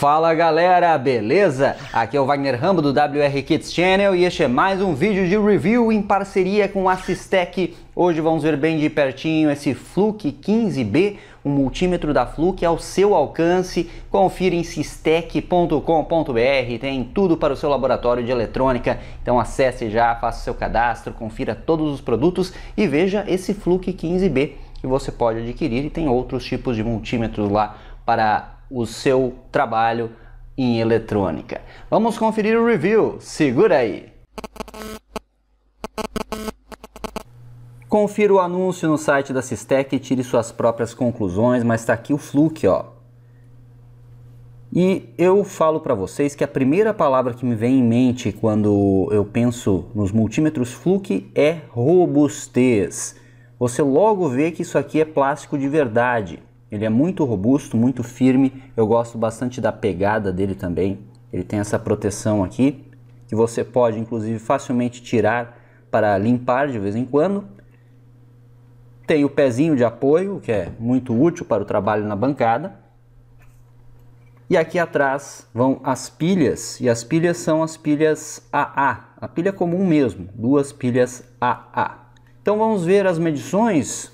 Fala galera, beleza? Aqui é o Wagner Rambo do WR Kids Channel e este é mais um vídeo de review em parceria com a Sistec. Hoje vamos ver bem de pertinho esse Fluke 15B, um multímetro da Fluke ao seu alcance. Confira em sistec.com.br, tem tudo para o seu laboratório de eletrônica. Então acesse já, faça seu cadastro, confira todos os produtos e veja esse Fluke 15B que você pode adquirir e tem outros tipos de multímetros lá para o seu trabalho em eletrônica. Vamos conferir o review, segura aí! Confira o anúncio no site da Sistec e tire suas próprias conclusões, mas está aqui o Fluke, ó. E eu falo para vocês que a primeira palavra que me vem em mente quando eu penso nos multímetros Fluke é robustez. Você logo vê que isso aqui é plástico de verdade. Ele é muito robusto, muito firme. Eu gosto bastante da pegada dele também. Ele tem essa proteção aqui que você pode inclusive facilmente tirar para limpar de vez em quando. Tem o pezinho de apoio, que é muito útil para o trabalho na bancada. E aqui atrás vão as pilhas, e as pilhas são as pilhas AA, a pilha comum mesmo, duas pilhas AA. Então vamos ver as medições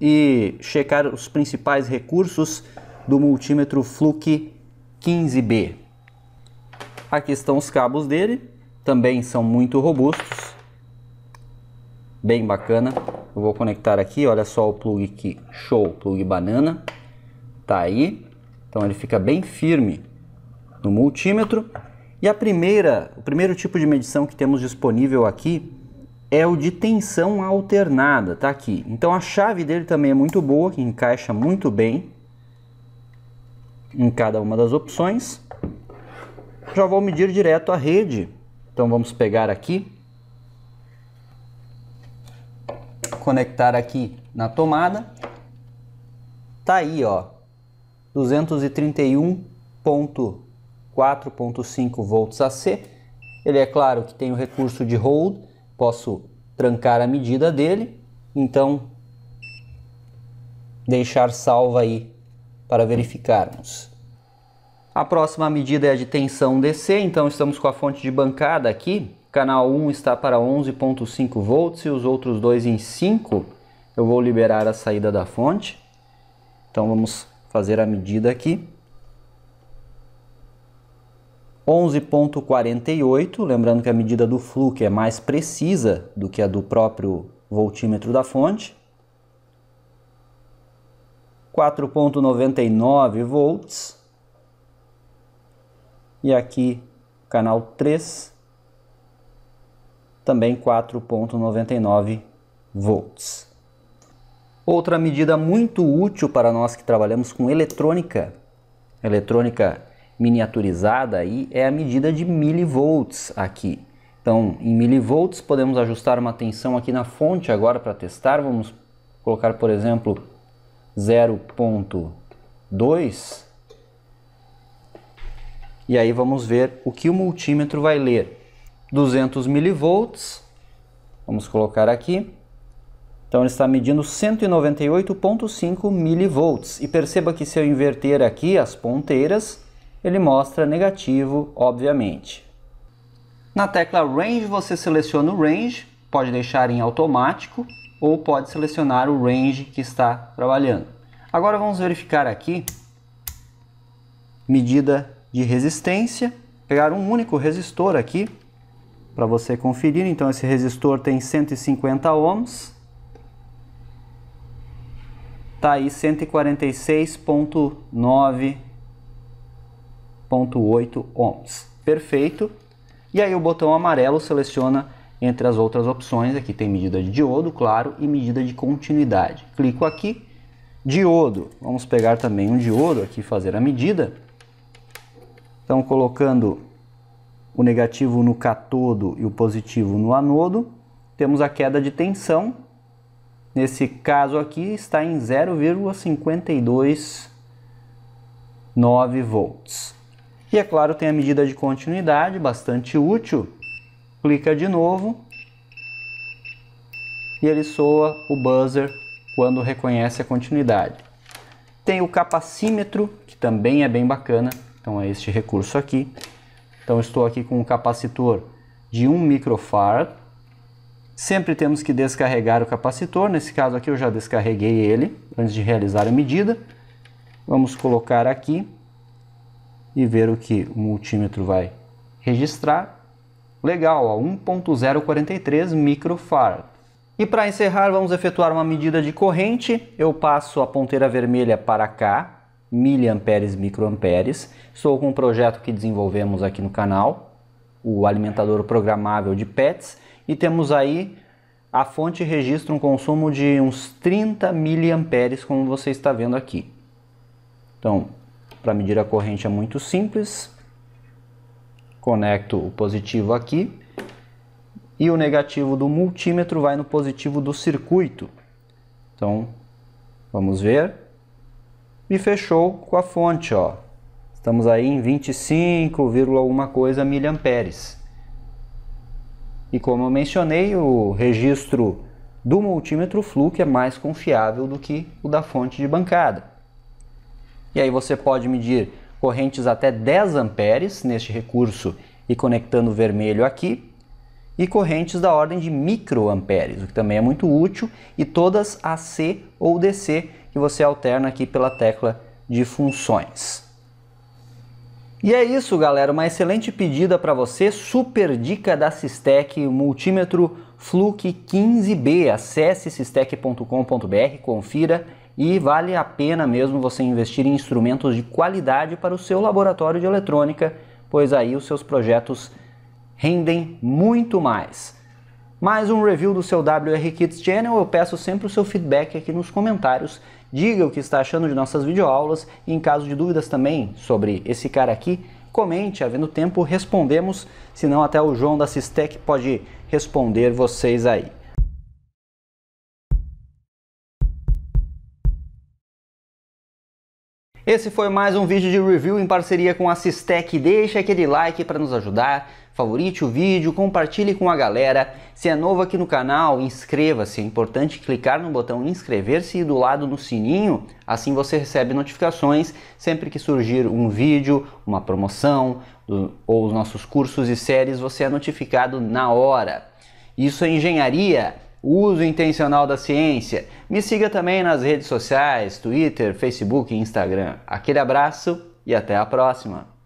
e checar os principais recursos do multímetro Fluke 15B. Aqui estão os cabos dele, também são muito robustos, bem bacana. Eu vou conectar aqui, olha só o plug que show, plug banana, tá aí. Então ele fica bem firme no multímetro. E a primeira, o primeiro tipo de medição que temos disponível aqui é o de tensão alternada, tá aqui. Então a chave dele também é muito boa, que encaixa muito bem em cada uma das opções. Já vou medir direto a rede. Então vamos pegar aqui, conectar aqui na tomada. Tá aí, ó, 231.4.5 volts AC. Ele é claro que tem o recurso de hold, posso trancar a medida dele, então deixar salva aí para verificarmos. A próxima medida é a de tensão DC, então estamos com a fonte de bancada aqui. Canal 1 está para 11.5 volts e os outros dois em 5. Eu vou liberar a saída da fonte. Então vamos fazer a medida aqui. 11.48, lembrando que a medida do fluke é mais precisa do que a do próprio voltímetro da fonte. 4.99 volts. E aqui, canal 3, também 4.99 volts. Outra medida muito útil para nós que trabalhamos com eletrônica, eletrônica miniaturizada aí é a medida de milivolts aqui. Então, em milivolts podemos ajustar uma tensão aqui na fonte agora para testar. Vamos colocar, por exemplo, 0.2 e aí vamos ver o que o multímetro vai ler. 200 milivolts, vamos colocar aqui. Então ele está medindo 198.5 milivolts. E perceba que se eu inverter aqui as ponteiras, ele mostra negativo, obviamente. Na tecla Range você seleciona o Range, pode deixar em automático ou pode selecionar o Range que está trabalhando. Agora vamos verificar aqui medida de resistência, pegar um único resistor aqui para você conferir. Então esse resistor tem 150 ohms. Tá aí 146.9 0,8 ohms. Perfeito. E aí o botão amarelo seleciona entre as outras opções, aqui tem medida de diodo, claro, e medida de continuidade. Clico aqui, diodo. Vamos pegar também um diodo aqui fazer a medida. Então colocando o negativo no catodo e o positivo no anodo, temos a queda de tensão. Nesse caso aqui está em 0,529 volts. E é claro, tem a medida de continuidade, bastante útil. Clica de novo e ele soa o buzzer quando reconhece a continuidade. Tem o capacímetro, que também é bem bacana. Então é este recurso aqui. Então estou aqui com um capacitor de 1 microfarad. Sempre temos que descarregar o capacitor, nesse caso aqui eu já descarreguei ele antes de realizar a medida. Vamos colocar aqui e ver o que o multímetro vai registrar. Legal, 1.043 microfarad. E para encerrar, vamos efetuar uma medida de corrente. Eu passo a ponteira vermelha para cá, miliamperes, microamperes. Estou com um projeto que desenvolvemos aqui no canal, o alimentador programável de PETs, e temos aí a fonte registra um consumo de uns 30 miliamperes, como você está vendo aqui. Então, para medir a corrente é muito simples. Conecto o positivo aqui e o negativo do multímetro vai no positivo do circuito. Então, vamos ver. E fechou com a fonte, ó. Estamos aí em 25, alguma coisa miliamperes. E como eu mencionei, o registro do multímetro Fluke é mais confiável do que o da fonte de bancada. E aí você pode medir correntes até 10 amperes neste recurso e conectando o vermelho aqui, e correntes da ordem de microamperes, o que também é muito útil, e todas AC ou DC que você alterna aqui pela tecla de funções. E é isso, galera, uma excelente pedida para você, super dica da Sistec, multímetro Fluke 15B. Acesse sistec.com.br, confira e vale a pena mesmo você investir em instrumentos de qualidade para o seu laboratório de eletrônica, pois aí os seus projetos rendem muito mais. Mais um review do seu WR Kids Channel, eu peço sempre o seu feedback aqui nos comentários. Diga o que está achando de nossas videoaulas e em caso de dúvidas também sobre esse cara aqui, comente, havendo tempo respondemos, senão até o João da Sistec pode responder vocês aí. Esse foi mais um vídeo de review em parceria com a Sistec. Deixa aquele like para nos ajudar, favorite o vídeo, compartilhe com a galera. Se é novo aqui no canal, inscreva-se. É importante clicar no botão inscrever-se e do lado no sininho, assim você recebe notificações sempre que surgir um vídeo, uma promoção ou os nossos cursos e séries, você é notificado na hora. Isso é engenharia uso intencional da ciência. Me siga também nas redes sociais, Twitter, Facebook e Instagram. Aquele abraço e até a próxima!